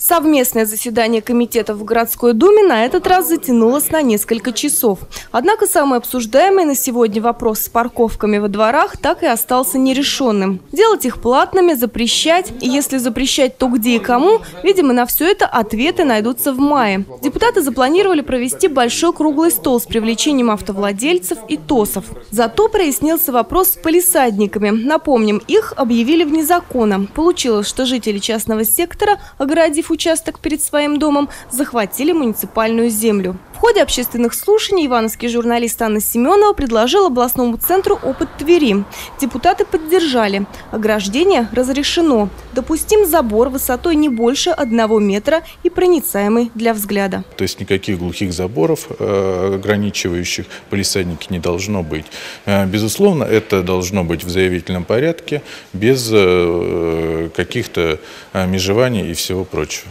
Совместное заседание комитетов в городской думе на этот раз затянулось на несколько часов. Однако самый обсуждаемый на сегодня вопрос с парковками во дворах так и остался нерешенным. Делать их платными, запрещать, и если запрещать, то где и кому, видимо, на все это ответы найдутся в мае. Депутаты запланировали провести большой круглый стол с привлечением автовладельцев и ТОСов. Зато прояснился вопрос с полисадниками. Напомним, их объявили вне закона. Получилось, что жители частного сектора, огородив участок перед своим домом, захватили муниципальную землю. В ходе общественных слушаний ивановский журналист Анна Семенова предложил областному центру опыт Твери. Депутаты поддержали. Ограждение разрешено. Допустим забор высотой не больше одного метра и проницаемый для взгляда. То есть никаких глухих заборов, э, ограничивающих полисадники, не должно быть. Э, Безусловно, это должно быть в заявительном порядке, без э, каких-то межеваний и всего прочего.